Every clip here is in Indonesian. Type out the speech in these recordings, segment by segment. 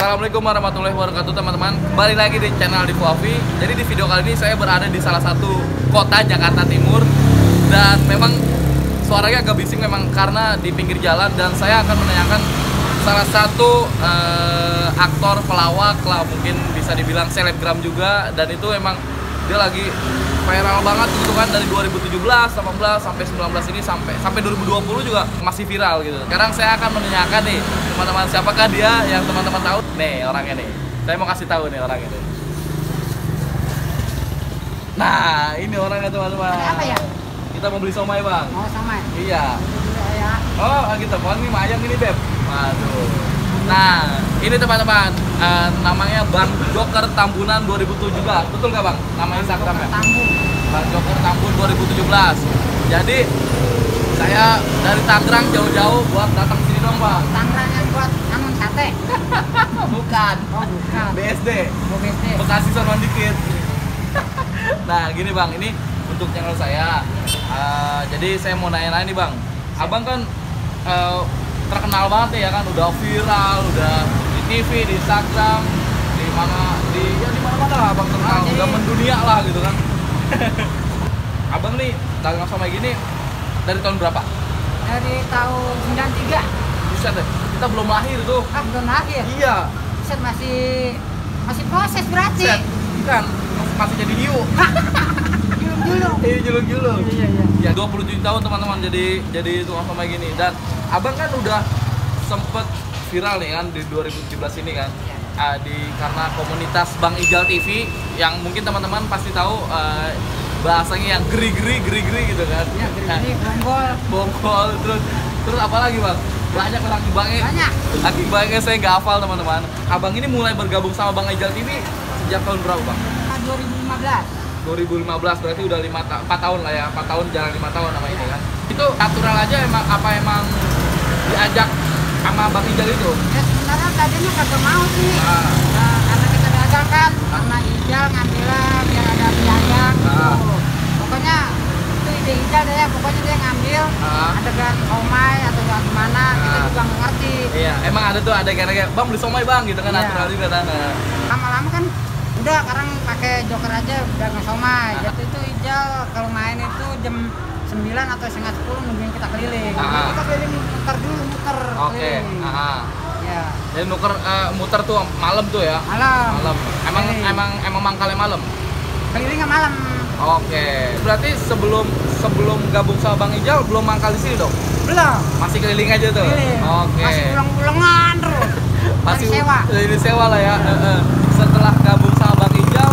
Assalamualaikum warahmatullahi wabarakatuh teman-teman. Kembali lagi di channel di Afi Jadi di video kali ini saya berada di salah satu kota Jakarta Timur. Dan memang suaranya agak bising memang karena di pinggir jalan. Dan saya akan menanyakan salah satu eh, aktor pelawak lah Mungkin bisa dibilang selebgram juga. Dan itu memang dia lagi viral banget gitu kan dari 2017, 18 sampai 19 ini sampai sampai 2020 juga masih viral gitu. Sekarang saya akan menanyakan nih teman-teman siapakah dia yang teman-teman tahu? Nih orangnya nih. Saya mau kasih tahu nih orangnya nih. Nah, ini orangnya teman-teman. Apa ya? Kita mau beli somai, Bang. Mau sama Iya. ya. Oh, kita mau nih ayam ini, Beb. Waduh. Nah, ini teman-teman, eh, namanya Bang Joker Tambunan 2017. Betul nggak Bang? Nama Instagramnya? Tambung. Bang Joker Tambun 2017. Jadi saya dari Tangerang jauh-jauh buat datang sini dong Bang. Tangerang yang buat anu sate. Bukan. Oh bukan. BSD. Oh BSD. Bekasi sono dikit. nah gini Bang, ini untuk channel saya. Eh, jadi saya mau nanya-nanya nih Bang. Abang kan eh, terkenal banget ya kan, udah viral, udah di TV, di Instagram, di mana di ya di mana-mana lah Abang terkenal, udah mendunia lah gitu kan. abang nih dagang sama gini dari tahun berapa? Dari tahun 93. Buset deh, kita belum lahir tuh. Ah belum lahir. Iya, Set masih masih proses berarti. buset. Kan masih jadi hiu. Iya, julung-julung. Iya iya. Ya 27 tahun teman-teman jadi jadi tukang somai gini dan abang kan udah sempet viral nih kan di 2017 ini kan Iya. Ah, di karena komunitas Bang Ijal TV yang mungkin teman-teman pasti tahu eh, bahasanya yang geri-geri geri-geri gitu kan Ya gini bonggol. bongkol terus terus apa lagi bang banyak laki bangnya Banyak. laki bangnya saya nggak hafal teman-teman abang ini mulai bergabung sama Bang Ijal TV sejak tahun berapa bang Ah, 2015. 2015 berarti udah lima ta 4 tahun lah ya 4 tahun jalan lima tahun sama ini kan itu natural aja emang apa emang diajak sama Bang Ijal itu Ya sebenarnya tadinya kagak mau sih. ah, Nah, karena kita dagang kan, karena Ijal ngambilnya biar ada biaya gitu. Ah. Pokoknya itu ide Ijal deh ya, pokoknya dia ngambil Ah. adegan omai atau gimana, kita Ah. juga nggak ngerti. iya emang ada tuh ada kayak bang beli somai bang gitu kan Iya. natural juga kan Nah, Lama-lama kan udah sekarang pakai joker aja udah nggak somai. Ah. Jadi itu Ijal kalau main itu jam 9 atau setengah 10 nungguin kita keliling. Ah. Kita keliling muter dulu, muter oke keliling. ah, ah. Ya, jadi nuker eh, muter tuh malam tuh ya malam. malam emang Keliling. emang emang mangkalnya malam Kelilingnya malam. Oke, berarti sebelum sebelum gabung sama Bang Ijal belum mangkal di sini dong? Belum. Masih keliling aja tuh? Keliling. Oke. Masih ulang-ulangan terus. Masih sewa. Jadi sewa lah ya. Eh, eh. Setelah gabung sama Bang Ijal,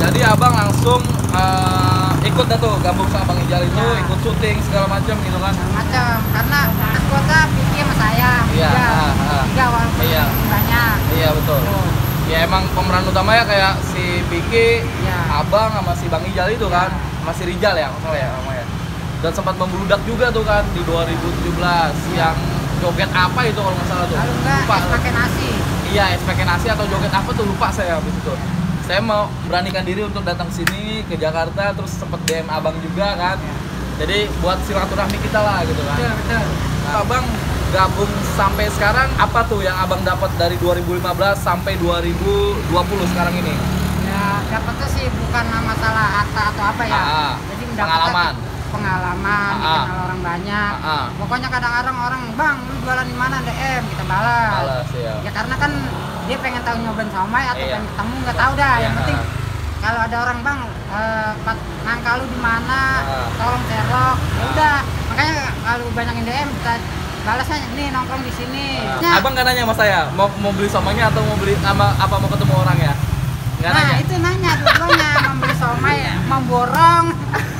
jadi abang langsung eh, ikut dah tuh gabung sama Bang Ijal itu, Ya. ikut syuting segala macam gitu kan? macam karena anggota Vicky sama saya Iya, tiga, ah, ah. tiga walaupun Iya. banyak Iya betul. Tuh. Ya emang pemeran utamanya kayak si Vicky, Iya. Abang sama si Bang Ijal itu kan, masih Rijal ya, masalah ya namanya. Dan sempat membludak juga tuh kan di 2017 Iya. yang joget apa itu kalau nggak salah tuh. enggak Lupa. es pakai nasi Iya, es pakai nasi atau joget apa tuh lupa saya habis itu. Saya mau beranikan diri untuk datang sini ke Jakarta terus sempat DM Abang juga kan. Iya. Jadi buat silaturahmi kita lah gitu kan. betul betul Nah, abang gabung sampai sekarang apa tuh yang abang dapat dari 2015 sampai 2020 sekarang ini? ya dapetnya sih bukan masalah harta atau apa ya Ah, ah. jadi Pengalaman. pengalaman Ah, ah. dikenal orang banyak ah. pokoknya kadang-kadang orang bang lu jualan di mana DM kita balas Balas ya. ya karena kan dia pengen tahu nyobain somai atau Iya. pengen ketemu nggak tahu dah yang Iya. penting kalau ada orang bang eh, nangka lu di mana Ah. tolong Sherlock ya Ah. udah makanya kalau banyakin DM kita balasnya nih nongkrong di sini Nah, Ya. abang nggak nanya sama saya mau mau beli somanya atau mau beli sama apa mau ketemu orang ya? Nggak nah nanya. itu nanya dua-duanya mau beli somai mau borong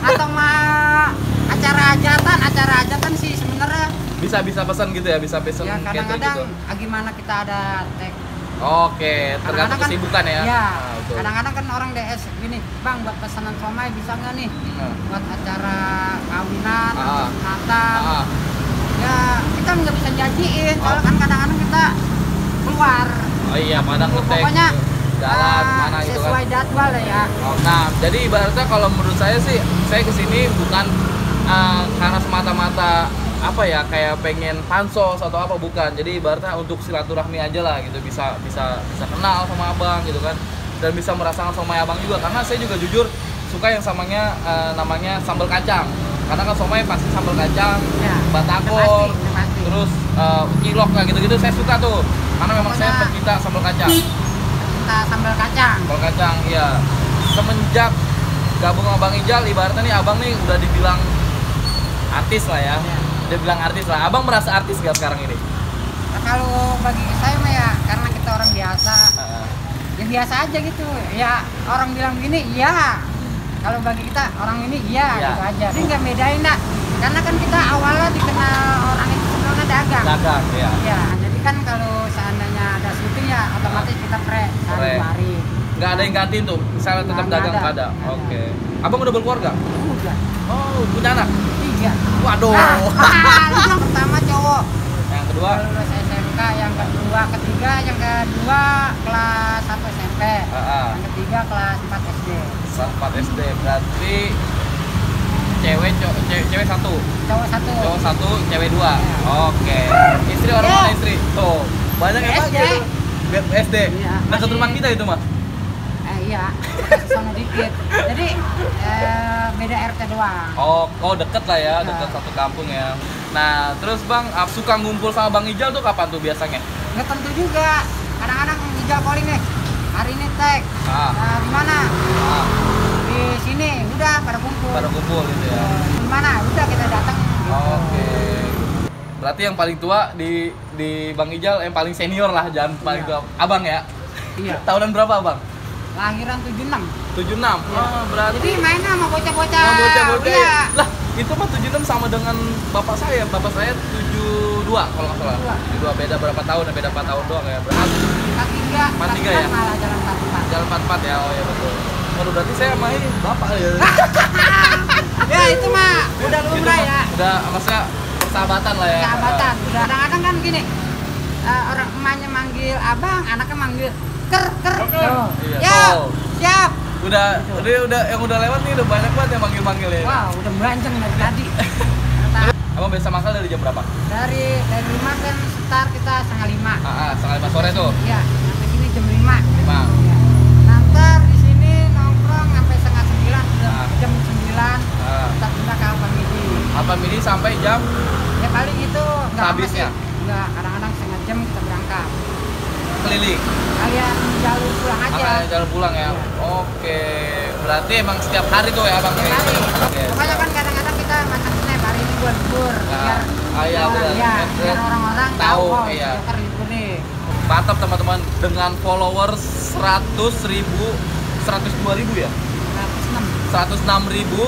atau mau acara hajatan acara hajatan sih sebenarnya Bisa bisa pesan gitu ya, bisa pesan ya catering kadang-kadang gitu. ah, gimana kita ada tag Oke, tergantung Kadang-kadang kan- kesibukan ya. Iya. Nah, betul. kadang-kadang kan orang DS gini, bang buat pesanan somai bisa nggak nih? Nah. Buat acara kawinan, Ah. sunatan. Ah, Ya kita nggak bisa janjiin, soalnya kan kadang-kadang kita keluar. oh iya, padang ngetek. Pokoknya jalan ah, mana gitu kan. sesuai jadwal ya. ya. Oh, Nah, jadi ibaratnya kalau menurut saya sih, saya ke sini bukan uh, karena semata-mata apa ya kayak pengen pansos atau apa bukan. Jadi ibaratnya untuk silaturahmi aja lah gitu. Bisa bisa bisa kenal sama abang gitu kan. Dan bisa merasakan somai abang juga. Karena saya juga jujur suka yang samanya eh, namanya sambal kacang. Karena kan somai pasti sambal kacang Ya, batagor terus uh, cilok lah gitu-gitu saya suka tuh. Karena memang saya Pokoknya- pecinta sambal kacang. Kita sambal kacang. sambal kacang ya semenjak gabung sama Bang Ijal ibaratnya nih abang nih udah dibilang artis lah ya. Ya. Dia bilang artis lah abang merasa artis gak sekarang ini Nah, kalau bagi saya mah ya karena kita orang biasa, Heeh. ya biasa aja gitu. Ya orang bilang gini, iya. Kalau bagi kita orang ini iya Iya. gitu aja. Jadi nggak bedain nak. Karena kan kita awalnya dikenal orang itu sebelumnya dagang. dagang ya Ya, jadi kan kalau seandainya ada syuting ya otomatis kita pre sehari dua hari. nggak ada yang gantiin tuh misalnya tetap dagang ada, ada oke abang udah berkeluarga Udah, oh punya anak tiga. waduh Nah, yang pertama cowok yang kedua lulus SMK, yang kedua ketiga, yang kedua kelas 1 SMP, Heeh. yang ketiga kelas 4 SD. kelas 4 SD berarti cewek cowok cewek, cewek satu Cowok satu. cowok satu cewek dua Ya. oke istri orang Ya. mana istri tuh banyak yang SD. SD Iya, dekat masih- rumah kita itu mah Eh, iya, sama dikit. Jadi eh, beda RT doang. oh oh deket lah ya Ya. deket satu kampung ya nah terus bang ah, suka ngumpul sama bang Ijal tuh kapan tuh biasanya Nggak tentu juga. Kadang-kadang hijau calling nih. Hari ini tag. ah, Nah, di mana? ah Di sini. Udah pada kumpul. pada kumpul gitu ya Eh, Di mana? Udah kita datang. gitu. Oke. Berarti yang paling tua di di Bang Ijal yang paling senior lah, jangan paling Iya. tua. Abang ya? Iya. Tahunan berapa, Bang? Lahiran 76. 76. Oh, berarti Jadi mainnya sama bocah-bocah. sama bocah-bocah Iya. ya. Lah, itu mah 76 sama dengan bapak saya. Bapak saya 72 kalau nggak salah. 72. 72 beda berapa tahun? Beda 4 tahun doang ya. Berarti Kelas tiga. Empat kelas tiga empat ya? Malah jalan empat empat. jalan 44 ya. Oh ya betul. Waduh, berarti saya sama ini bapak ya. Ya itu mah udah lumrah ya. Udah maksudnya persahabatan lah ya. Sahabatan. Udah kadang-kadang kan gini. eh, orang emaknya manggil abang, anaknya manggil ker ker. Iya, Ya, tuh. siap. Udah, udah, udah, yang udah lewat nih udah banyak banget yang manggil-manggil ya. Wah, udah beranjang dari tadi. Abang biasa makan dari jam berapa? dari dari rumah kan start kita setengah lima. Ah, ah, setengah lima sore tuh. Ya, sampai sini jam lima. Lima. Ya. Nanti di sini nongkrong sampai setengah sembilan, Ah. jam sembilan Ah, kita pindah ke Alfa Midi. apa mini sampai jam Ya paling itu Habisnya? sih. Nggak, kadang-kadang setengah jam kita berangkat. Keliling. Kalian jalur pulang aja. Makanya jalan pulang ya. Oke. Berarti emang setiap hari tuh ya abang? Setiap hari. Kan kadang-kadang kita makan snack hari ini gua libur. Nah, biar ah, iya, orang- benar. ya, Biar- biar orang-orang tahu, tahu, oh, iya. Libur nih. Mantap teman-teman dengan followers 100 ribu 102 ribu ya 106. 106 ribu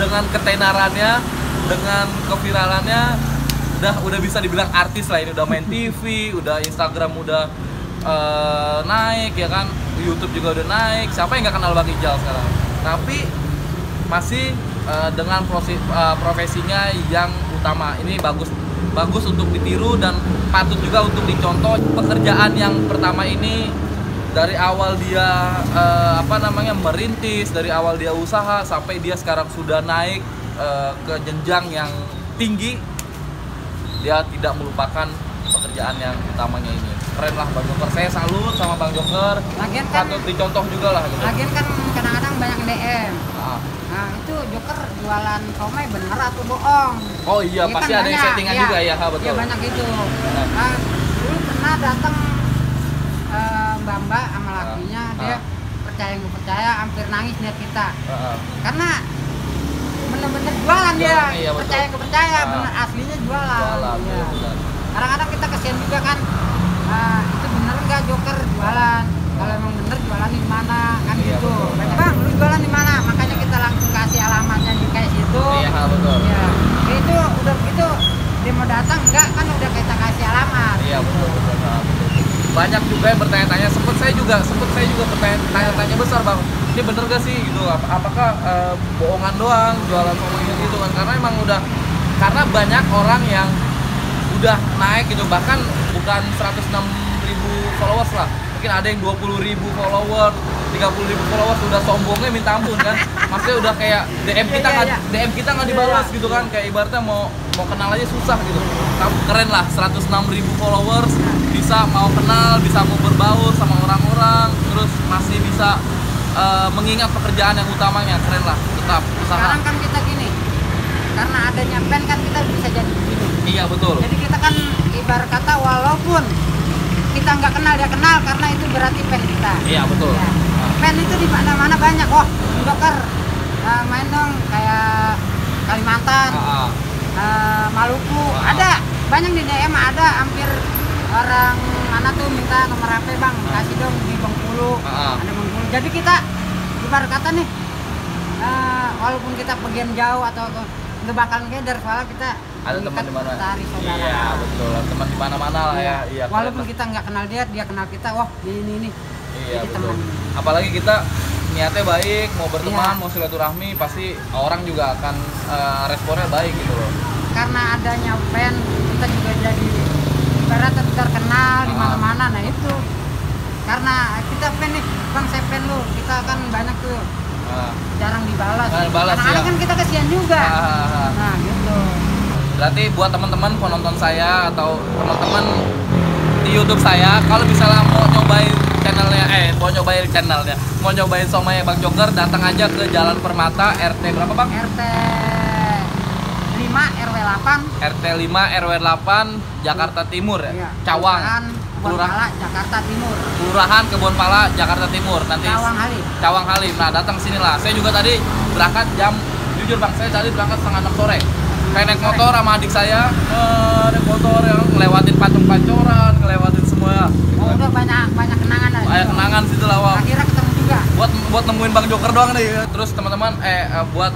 dengan ketenarannya dengan keviralannya udah udah bisa dibilang artis lah ini. Udah main TV udah Instagram udah eh, naik ya kan? YouTube juga udah naik. Siapa yang nggak kenal Bang Ijal sekarang? Tapi masih eh, dengan prosi- eh, profesinya yang utama. Ini bagus bagus untuk ditiru dan patut juga untuk dicontoh. Pekerjaan yang pertama ini dari awal dia eh, apa namanya merintis dari awal dia usaha sampai dia sekarang sudah naik eh, ke jenjang yang tinggi dia tidak melupakan pekerjaan yang utamanya ini keren lah Bang Joker saya salut sama Bang Joker Lagian kan patut dicontoh juga lah gitu lagian kan kadang-kadang banyak DM. Ah. Nah, itu Joker jualan somai bener atau bohong? oh iya Iya pasti kan ada yang banyak, settingan iya. juga ya ha, betul Iya banyak gitu. Nah, dulu pernah datang eh, Mbak Mbak sama lakinya Ah. dia Ah. percaya nggak percaya hampir nangis lihat kita Heeh. karena bener-bener jualan dia iya, betul. percaya nggak percaya Ah. bener aslinya jualan, Jualan, Iya. iya, benar. kadang-kadang kita kesian juga kan ah, itu bener nggak Joker jualan kalau emang bener jualan di mana kan Iya, gitu betul. Bang lu jualan di mana makanya kita langsung kasih alamatnya di kayak situ iya betul ya itu udah begitu dia mau datang enggak kan udah kita kasih alamat Iya betul betul, betul. Banyak juga yang bertanya-tanya. Sempet saya juga, sempet saya juga bertanya-tanya besar bang. Ini bener gak sih gitu? Ap- Apakah eh, bohongan doang jualan somainya gitu kan? Karena emang udah karena banyak orang yang udah naik gitu bahkan bukan 106 ribu followers lah mungkin ada yang 20 ribu follower 30 ribu follower sudah sombongnya minta ampun kan maksudnya udah kayak DM kita Iya, nggak iya. DM kita nggak Iya, dibalas iya. gitu kan kayak ibaratnya mau mau kenal aja susah gitu keren lah 106 ribu followers bisa mau kenal bisa mau berbaur sama orang-orang terus masih bisa eh, mengingat pekerjaan yang utamanya keren lah tetap usaha sekarang kan kita gini karena adanya pen kan kita bisa jadi begini iya betul jadi kita kan ibarat kata walaupun kita nggak kenal dia kenal karena itu berarti pen kita iya betul Ya. Pen itu di mana-mana banyak oh dokter eh, main dong kayak Kalimantan ah. eh, Maluku Ah. ada banyak di DM ada hampir orang mana tuh minta nomor HP bang kasih dong di Bengkulu Ah. ada jadi kita ibarat kata nih eh, walaupun kita pergian jauh atau ke- nggak bakal ngeder soalnya kita ada teman di mana? tari saudara. Iya betul. Teman di mana mana lah ya. Iya walaupun kita nggak kenal dia dia kenal kita wah ini ini. Iya jadi betul. teman. Apalagi kita niatnya baik, mau berteman, Iya. mau silaturahmi, pasti orang juga akan eh, responnya baik gitu loh. karena adanya pen kita juga jadi ibarat terkenal di mana-mana. Nah itu karena kita pen nih bang saya pen lu kita kan banyak tuh Nah, jarang dibalas Jarang dibalas, Kadang-kadang iya. kan kita kesian juga ah, nah gitu berarti buat teman-teman penonton saya atau teman-teman di YouTube saya, kalau misalnya mau nyobain channelnya, eh mau nyobain channelnya, mau nyobain somai Bang Joker, datang aja ke Jalan Permata RT berapa Bang? RT 5 RW 8 RT 5 RW 8 Jakarta Timur ya. Iya. Cawang. Kelurahan Jakarta Timur Kelurahan Kebonpala Jakarta Timur. Nanti Cawang Halim Cawang Halim. Nah, datang sini lah. Saya juga tadi berangkat jam jujur Bang, saya tadi berangkat setengah enam sore. Kayak naik motor sama adik saya, eh, naik motor yang ngelewatin patung pancoran, ngelewatin semua. Gitu oh udah banyak banyak kenangan lah Kayak kenangan situ lah, Wak. akhirnya ketemu juga Buat buat nemuin Bang Joker doang nih. Terus teman-teman, eh eh, buat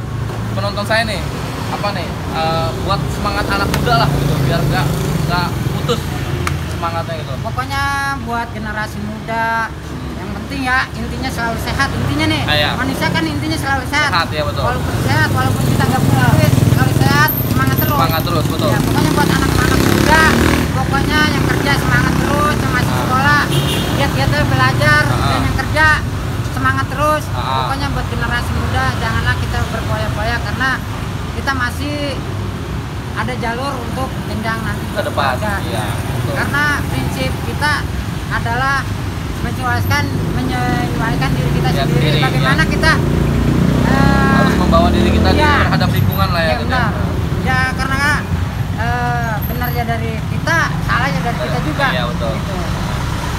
penonton saya nih, apa nih? eh, buat semangat anak muda lah gitu, biar nggak nggak semangatnya gitu. pokoknya buat generasi muda yang penting ya intinya selalu sehat intinya nih Ah, iya. manusia kan intinya selalu sehat, Sehat ya betul. walaupun sehat walaupun kita nggak punya duit selalu sehat semangat terus Semangat terus betul. ya pokoknya buat anak-anak muda pokoknya yang kerja semangat terus yang masih Ah. sekolah giat-giatnya belajar Ah. dan yang kerja semangat terus Ah. pokoknya buat generasi muda janganlah kita berpoya-poya karena kita masih ada jalur untuk jenjang nanti Ke depan. Iya. Karena prinsip kita adalah menyesuaikan menyesuaikan diri kita Ya, sendiri diri, bagaimana ya. kita eh, harus membawa diri kita Iya. terhadap lingkungan lah ya, ya gitu. benar ya karena eh, benarnya dari kita salahnya dari kita juga Iya, betul. gitu.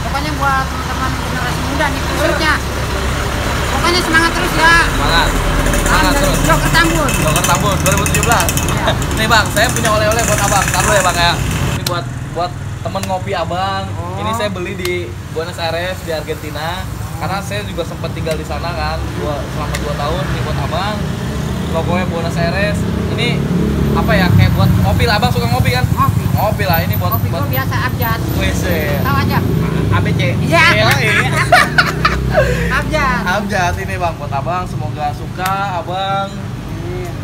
pokoknya buat teman-teman generasi muda nih khususnya pokoknya semangat terus ya Semangat. Terus. Joker Tambun Joker Tambun 2017. Iya. Nih Bang, saya punya oleh-oleh buat Abang. Taruh ya Bang ya. Ini buat buat temen ngopi Abang. Oh. Ini saya beli di Buenos Aires di Argentina. Karena saya juga sempat tinggal di sana kan, dua, selama 2 tahun. Ini buat Abang. Logonya Buenos Aires. Ini apa ya? Kayak buat ngopi lah. Abang suka ngopi kan? ngopi Ngopi lah. Ini buat ngopi buat biasa abjad WC. tahu aja ABC. Iya. Yoi. abjad Abjad ini Bang buat Abang. Semoga suka Abang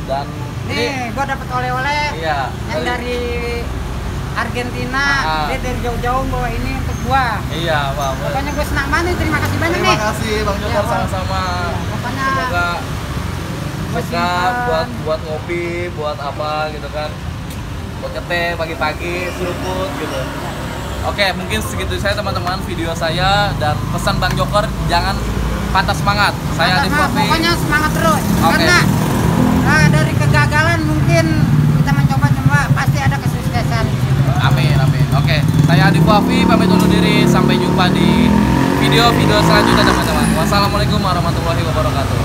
dan ini nih gua dapat oleh-oleh iya yang dari Argentina Ah. dia dari jauh-jauh bawa ini untuk gua iya Bang. pokoknya gua senang banget terima kasih banyak Terima nih kasih Bang Iya, Joker Bang. sama-sama. Ya, pokoknya Semoga suka buat buat ngopi, buat apa gitu kan. Buat ngeteh pagi-pagi, seruput gitu. Oke, mungkin segitu saya teman-teman video saya dan pesan Bang Joker jangan patah semangat. Saya. Fafi. pokoknya semangat terus Oke. karena ah, dari kegagalan mungkin kita mencoba-coba pasti ada kesuksesan di. Amin, amin. Oke, saya Adi Fafi pamit undur diri. Sampai jumpa di video-video selanjutnya teman-teman. Wassalamualaikum warahmatullahi wabarakatuh.